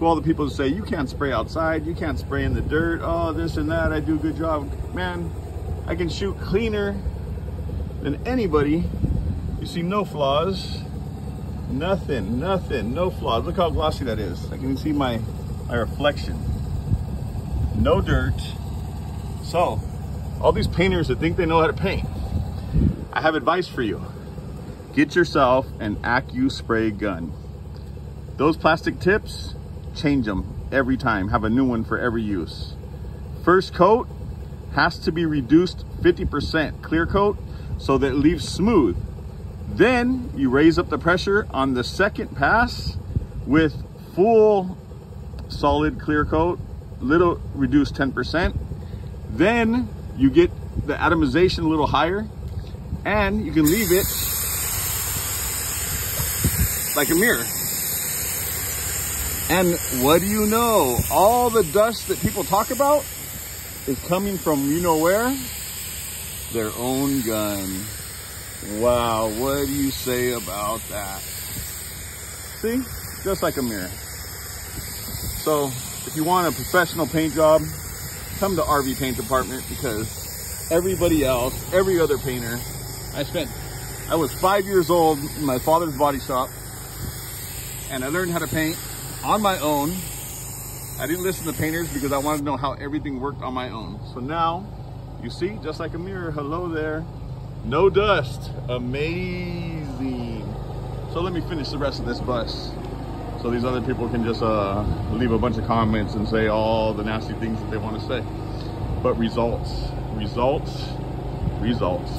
to all the people who say, you can't spray outside, you can't spray in the dirt, oh, this and that, I do a good job. Man, I can shoot cleaner than anybody. You see no flaws, nothing, nothing, no flaws. Look how glossy that is. I can see my, my reflection. No dirt. So, all these painters that think they know how to paint, I have advice for you. Get yourself an AccuSpray gun. Those plastic tips, change them every time. Have a new one for every use. First coat has to be reduced 50% clear coat so that it leaves smooth. Then you raise up the pressure on the second pass with full solid clear coat, little reduced 10%. Then you get the atomization a little higher and you can leave it like a mirror. And what do you know? All the dust that people talk about is coming from you know where? Their own gun. Wow, what do you say about that? See, just like a mirror. So if you want a professional paint job, come to RV Paint Department because everybody else, every other painter, I spent, I was five years old in my father's body shop and I learned how to paint on my own. I didn't listen to painters because I wanted to know how everything worked on my own. So now, you see, just like a mirror, hello there. No dust, amazing. So let me finish the rest of this bus. So these other people can just uh, leave a bunch of comments and say all the nasty things that they want to say. But results, results, results.